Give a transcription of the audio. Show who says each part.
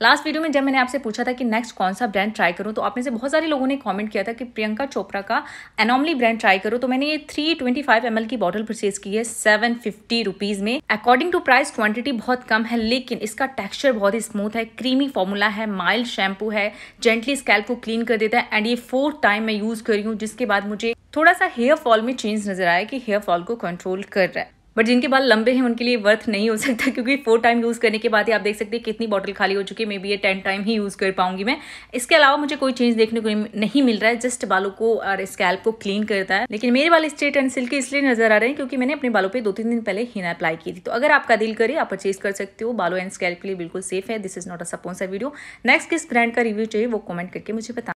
Speaker 1: Last video में जब मैंने आपसे पूछा था कि नेक्स्ट कौन सा ब्रांड ट्राई करूँ तो आप में से बहुत सारे लोगों ने कमेंट किया था कि प्रियंका चोपड़ा का एनॉमली ब्रांड ट्राई करो। तो मैंने ये थ्री ट्वेंटी फाइव एमएल की बॉटल परचेज की है सेवन फिफ्टी रुपीज़ में। अकॉर्डिंग टू प्राइस क्वांटिटी बहुत कम है, लेकिन इसका टेक्सचर बहुत ही स्मूथ है क्रीमी फॉर्मूला है माइल्ड शैम्पू है जेंटली स्कैल्प को क्लीन कर देता है एंड ये फोर्थ टाइम मैं यूज़ कर रही हूँ, जिसके बाद मुझे थोड़ा सा हेयर फॉल में चेंज नज़र आया कि हेयर फॉल को कंट्रोल कर रहा है। बट जिनके बाल लंबे हैं, उनके लिए वर्थ नहीं हो सकता, क्योंकि फोर टाइम यूज़ करने के बाद ही आप देख सकते हैं कितनी बॉटल खाली हो चुकी है मे बी ये टेन टाइम ही यूज़ कर पाऊँगी मैं। इसके अलावा मुझे कोई चेंज देखने को नहीं मिल रहा है जस्ट बालों को और स्कैल्प को क्लीन करता है। लेकिन मेरे बाल स्ट्रेट एंड सिल्क इसलिए नज़र आ रहे हैं, क्योंकि मैंने अपने बालों पर दो तीन दिन पहले हिना अप्लाई की थी। तो अगर आपका दिल करे, आप परचेज कर सकते हो। बालों एंड स्कैल्प के लिए बिल्कुल सेफ़ है। This is not a sponsor video next किस ब्रांड का रिव्यू चाहिए, वो कमेंट करके मुझे बता